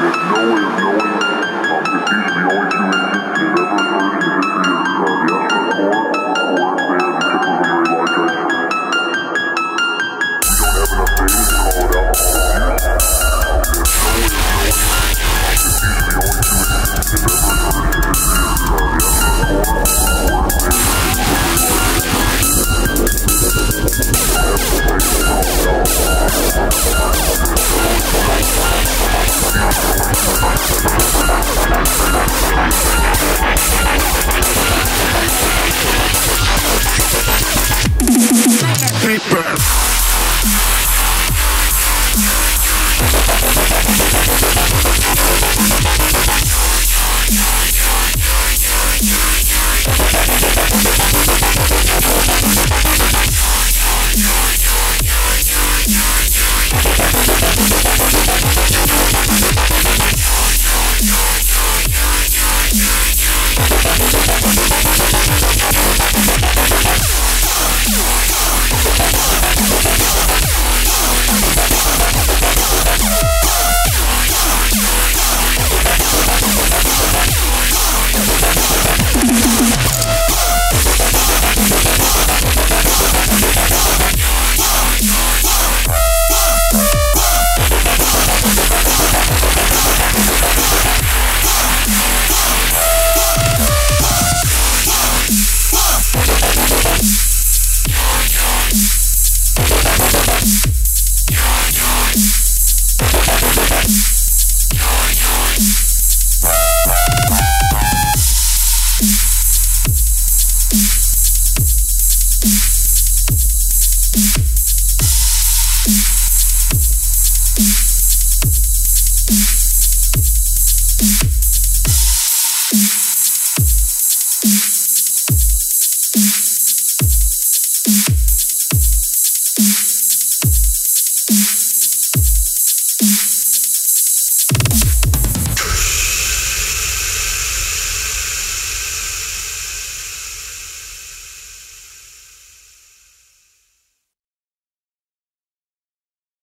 There's no way of knowing. The only two incidents that ever occurred in the